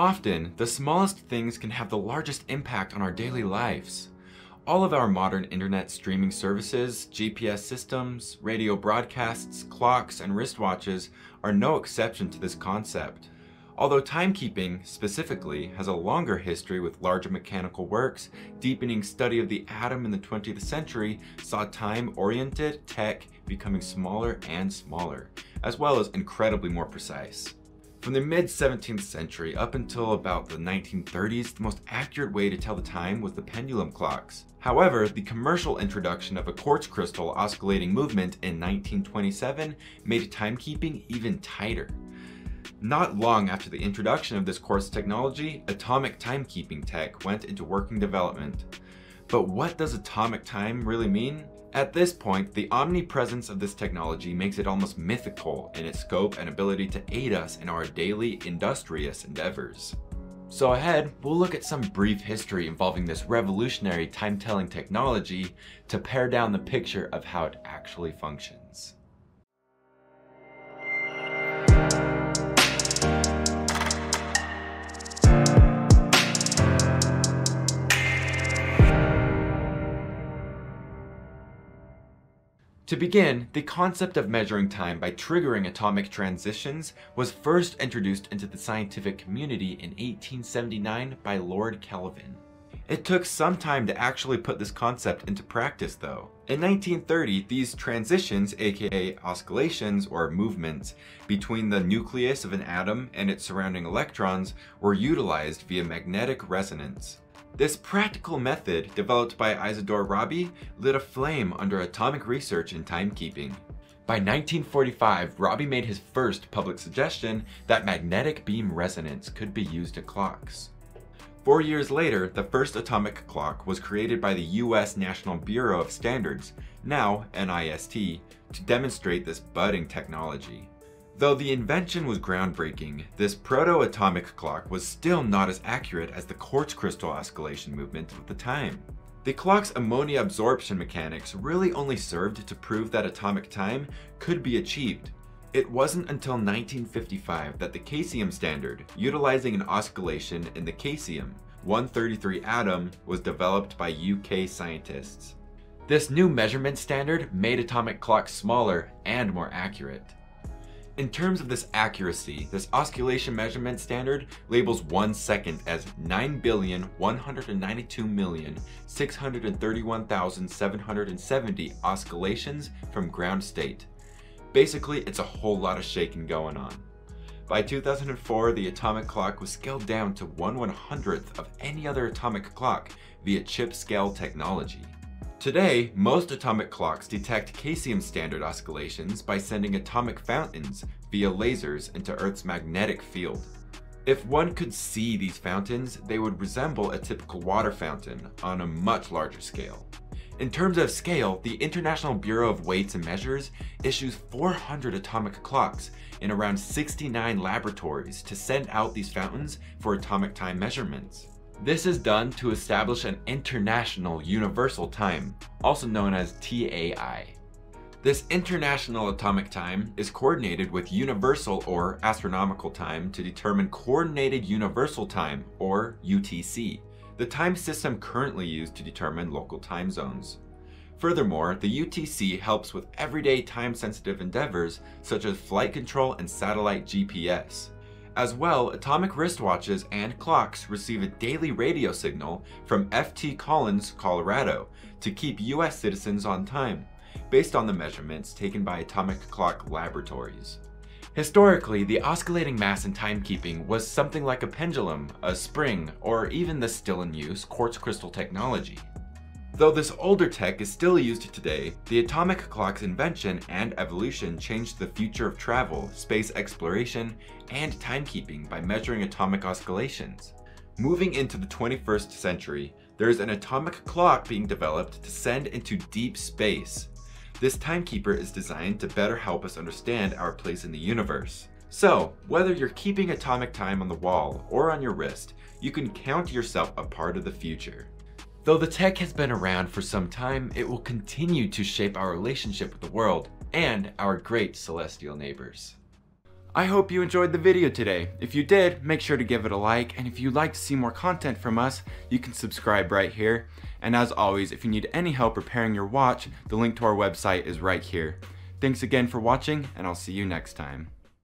Often, the smallest things can have the largest impact on our daily lives. All of our modern internet streaming services, GPS systems, radio broadcasts, clocks, and wristwatches are no exception to this concept. Although timekeeping, specifically, has a longer history with larger mechanical works, deepening study of the atom in the 20th century saw time-oriented tech becoming smaller and smaller, as well as incredibly more precise. From the mid 17th century up until about the 1930s, the most accurate way to tell the time was the pendulum clocks. However, the commercial introduction of a quartz crystal oscillating movement in 1927 made timekeeping even tighter. Not long after the introduction of this quartz technology, atomic timekeeping tech went into working development. But what does atomic time really mean? At this point, the omnipresence of this technology makes it almost mythical in its scope and ability to aid us in our daily industrious endeavors. So ahead, we'll look at some brief history involving this revolutionary time-telling technology to pare down the picture of how it actually functions. To begin, the concept of measuring time by triggering atomic transitions was first introduced into the scientific community in 1879 by Lord Kelvin. It took some time to actually put this concept into practice though. In 1930, these transitions, aka oscillations or movements, between the nucleus of an atom and its surrounding electrons were utilized via magnetic resonance. This practical method, developed by Isidore Rabi, lit a flame under atomic research and timekeeping. By 1945, Rabi made his first public suggestion that magnetic beam resonance could be used in clocks. Four years later, the first atomic clock was created by the US National Bureau of Standards, now NIST, to demonstrate this budding technology. Though the invention was groundbreaking, this proto-atomic clock was still not as accurate as the quartz crystal oscillation movement of the time. The clock's ammonia absorption mechanics really only served to prove that atomic time could be achieved. It wasn't until 1955 that the caesium standard, utilizing an oscillation in the caesium 133 atom, was developed by UK scientists. This new measurement standard made atomic clocks smaller and more accurate. In terms of this accuracy, this oscillation measurement standard labels one second as 9,192,631,770 oscillations from ground state. Basically, it's a whole lot of shaking going on. By 2004, the atomic clock was scaled down to 1 100th of any other atomic clock via chip scale technology. Today, most atomic clocks detect caesium standard oscillations by sending atomic fountains via lasers into Earth's magnetic field. If one could see these fountains, they would resemble a typical water fountain on a much larger scale. In terms of scale, the International Bureau of Weights and Measures issues 400 atomic clocks in around 69 laboratories to send out these fountains for atomic time measurements. This is done to establish an International Universal Time, also known as TAI. This International Atomic Time is coordinated with Universal or Astronomical Time to determine Coordinated Universal Time, or UTC, the time system currently used to determine local time zones. Furthermore, the UTC helps with everyday time-sensitive endeavors such as flight control and satellite GPS. As well, atomic wristwatches and clocks receive a daily radio signal from FT Collins, Colorado, to keep US citizens on time, based on the measurements taken by atomic clock laboratories. Historically, the oscillating mass in timekeeping was something like a pendulum, a spring, or even the still in use quartz crystal technology. Though this older tech is still used today, the atomic clock's invention and evolution changed the future of travel, space exploration, and timekeeping by measuring atomic oscillations. Moving into the 21st century, there is an atomic clock being developed to send into deep space. This timekeeper is designed to better help us understand our place in the universe. So, whether you're keeping atomic time on the wall or on your wrist, you can count yourself a part of the future. Though the tech has been around for some time, it will continue to shape our relationship with the world and our great celestial neighbors. I hope you enjoyed the video today. If you did, make sure to give it a like, and if you'd like to see more content from us, you can subscribe right here. And as always, if you need any help repairing your watch, the link to our website is right here. Thanks again for watching, and I'll see you next time.